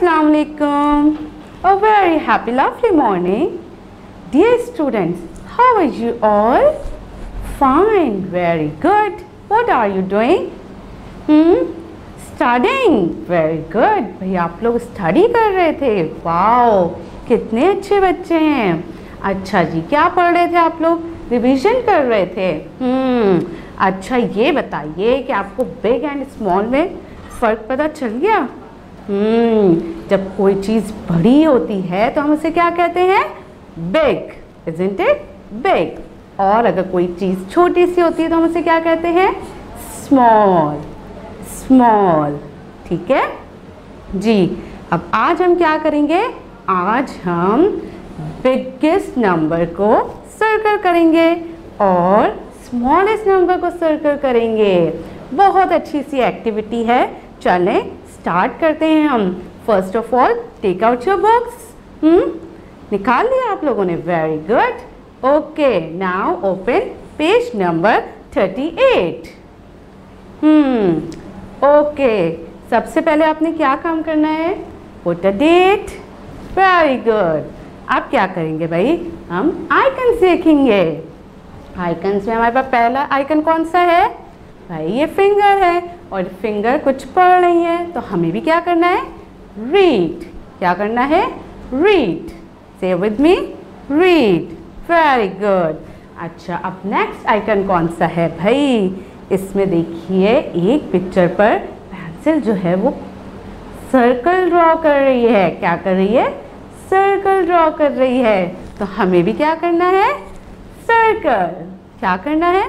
Assalamu alaikum. A very happy, lovely morning. Dear students, how are you all? Fine, very good. What are you doing? Hmm? Studying. Very good. भाई आप लोग study कर रहे थे wow कितने अच्छे बच्चे हैं अच्छा जी क्या पढ़ रहे थे आप लोग रिवीजन कर रहे थे हम्म अच्छा ये बताइए कि आपको बिग एंड स्मॉल में फ़र्क पता चल गया हम्म जब कोई चीज़ बड़ी होती है तो हम उसे क्या कहते हैं? बिग इजेंट इट बिग और अगर कोई चीज़ छोटी सी होती है तो हम उसे क्या कहते हैं? स्मॉल स्मॉल ठीक है? जी, अब आज हम क्या करेंगे? आज हम बिगेस्ट नंबर को सर्कल करेंगे और स्मॉलेस्ट नंबर को सर्कल करेंगे। बहुत अच्छी सी एक्टिविटी है। चलें स्टार्ट करते हैं हम। First of all take out your books निकाल लिया आप लोगों ने। Very good okay now open page number thirty eight okay सबसे पहले आपने क्या काम करना है? Put a date very good आप क्या करेंगे भाई? हम आइकन्स देखेंगे। आइकन्स में हमारे पास पहला आइकन कौन सा है? भाई, ये फिंगर है और फिंगर कुछ पढ़ रही है तो हमें भी क्या करना है? रीड क्या करना है? Read say with me read very good अच्छा अब नेक्स्ट आइकन कौन सा है भाई? इसमें देखिए, एक पिक्चर पर पेंसिल जो है वो सर्कल ड्रॉ कर रही है। क्या कर रही है? सर्कल ड्रॉ कर रही है। तो हमें भी क्या करना है? सर्कल क्या करना है?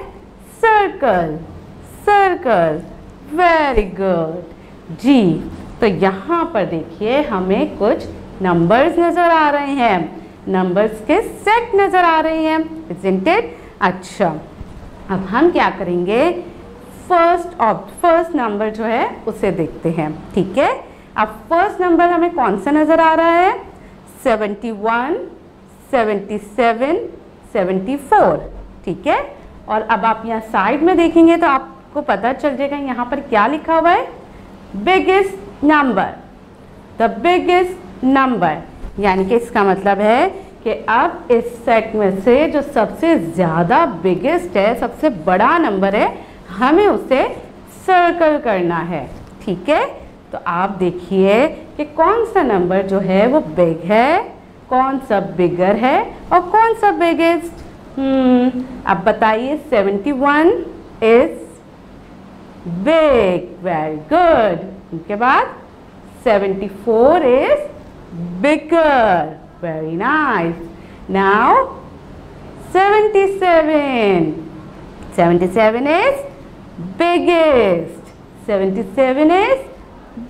सर्कल सर्कल वेरी गुड जी तो यहाँ पर देखिए हमें कुछ नंबर्स नज़र आ रहे हैं। नंबर्स के सेट नज़र आ रहे हैं इजेंट अच्छा अब हम क्या करेंगे? फ़र्स्ट ऑफ़ फ़र्स्ट नंबर जो है उसे देखते हैं ठीक है? अब फ़र्स्ट नंबर हमें कौन सा नज़र आ रहा है? 71, 77, 74 ठीक है? और अब आप यहाँ साइड में देखेंगे तो आपको पता चल जाएगा यहाँ पर क्या लिखा हुआ है? Biggest number the biggest number यानी कि इसका मतलब है कि अब इस सेट में से जो सबसे ज़्यादा बिगेस्ट है, सबसे बड़ा नंबर है, हमें उसे सर्कल करना है। ठीक है? तो आप देखिए कि कौन सा नंबर जो है वो बिग है, कौन सा बिगर है और कौन सा बिगेस्ट हम्म अब बताइए 71 इज़ बिग वेरी गुड उसके बाद 74 is bigger very nice now 77 77 is biggest 77 is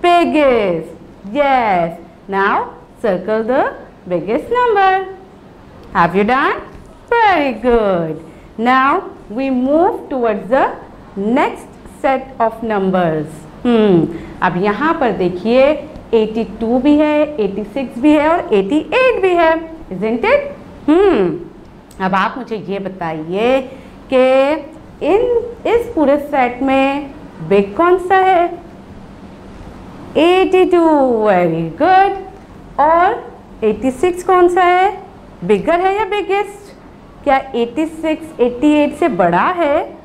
biggest yes now circle the biggest number have you done very good now we move towards the next set of numbers. Hmm. अब यहाँ पर देखिए 82 भी है 86 भी है और 88 भी है, isn't it? Hmm. अब आप मुझे ये बताइए कि इन, इस पूरे सेट में बिग कौन सा है? 82 वेरी गुड और 86 कौन सा है? बिगर है या बिगेस्ट क्या 86 88 से बड़ा है?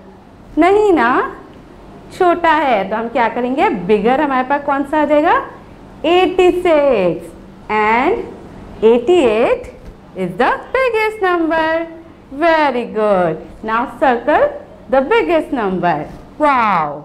नहीं ना? छोटा है तो हम क्या करेंगे? बिगर हमारे पास कौन सा आ जाएगा? 86 and 88 is the biggest number. Very good. Now circle the biggest number. Wow.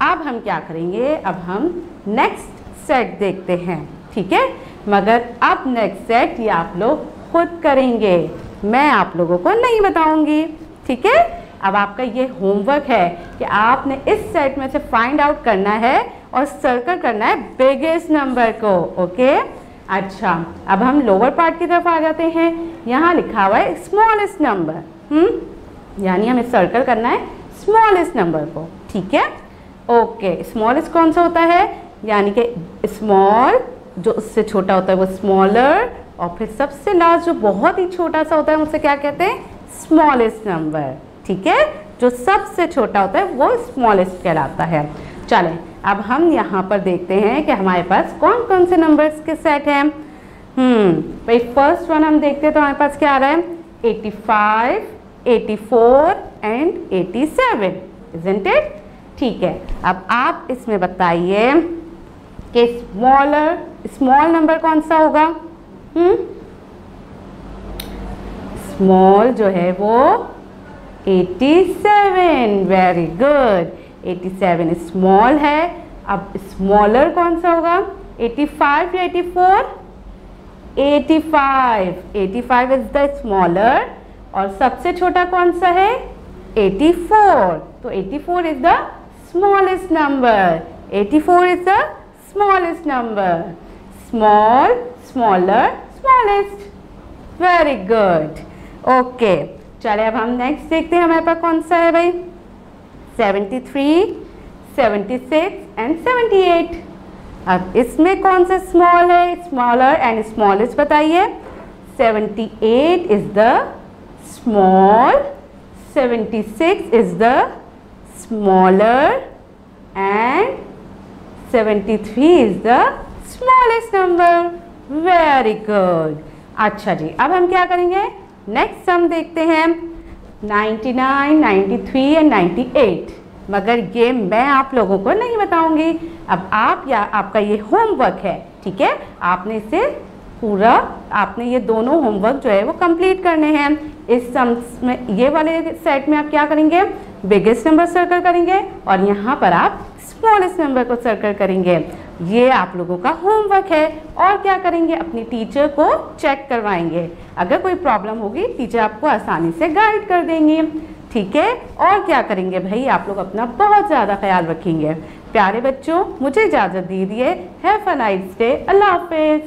अब हम क्या करेंगे? अब हम नेक्स्ट सेट देखते हैं, ठीक है? मगर अब नेक्स्ट सेट ये आप लोग खुद करेंगे। मैं आप लोगों को नहीं बताऊँगी, ठीक है? अब आपका ये होमवर्क है कि आपने इस सेट में से फाइंड आउट करना है और सर्कल करना है बिगेस्ट नंबर को ओके अच्छा अब हम लोअर पार्ट की तरफ़ आ जाते हैं। यहाँ लिखा हुआ है स्मॉलेस्ट नंबर हम्म? यानी हमें सर्कल करना है स्मॉलेस्ट नंबर को, ठीक है? ओके स्मॉलेस्ट कौन सा होता है? यानी कि स्मॉल जो उससे छोटा होता है वो स्मॉलर और फिर सबसे लास्ट जो बहुत ही छोटा सा होता है उसे क्या कहते हैं? स्मॉलेस्ट नंबर ठीक है? जो सबसे छोटा होता है वो स्मॉलेस्ट कहलाता है। चले अब हम यहाँ पर देखते हैं कि हमारे पास कौन कौन से नंबर्स के सेट हैं। हम्म भाई फ़र्स्ट वन हम देखते हैं तो हमारे पास क्या आ रहा है? 85, 84 एंड 87 इजंट इट ठीक है अब आप इसमें बताइए कि स्मॉलर स्मॉल नंबर कौन सा होगा? हम्म स्मॉल जो है वो 87 वेरी गुड। 87 स्मॉल है। अब स्मॉलर कौन सा होगा? 85 या 84 85 85 इज़ द स्मॉलर और सबसे छोटा कौन सा है? 84 तो 84 is the smallest number 84 is the smallest number small smaller smallest very good okay चले अब हम नेक्स्ट देखते हैं हमारे पास कौन सा है भाई? 73, 76 एंड 78 अब इसमें कौन सा स्मॉल है? स्मॉलर एंड स्मॉलेस्ट बताइए। 78 is the small 76 is the smaller and 73 is the smallest number very good अच्छा जी अब हम क्या करेंगे? नेक्स्ट हम देखते हैं 99, 93 एंड 98 मगर ये मैं आप लोगों को नहीं बताऊँगी। अब आप या आपका ये होमवर्क है ठीक है? आपने इसे पूरा आपने ये दोनों होमवर्क जो है वो कंप्लीट करने हैं। इस सम में ये वाले सेट में आप क्या करेंगे? बिगेस्ट नंबर सर्कल करेंगे और यहाँ पर आप स्मॉलेस्ट नंबर को सर्कल करेंगे। ये आप लोगों का होमवर्क है। और क्या करेंगे? अपनी टीचर को चेक करवाएँगे। अगर कोई प्रॉब्लम होगी टीचर आपको आसानी से गाइड कर देंगे। ठीक है? और क्या करेंगे भाई? आप लोग अपना बहुत ज़्यादा ख्याल रखेंगे। प्यारे बच्चों, मुझे इजाज़त दीजिए। हैव अ नाइस डे अल्लाह हाफिज़।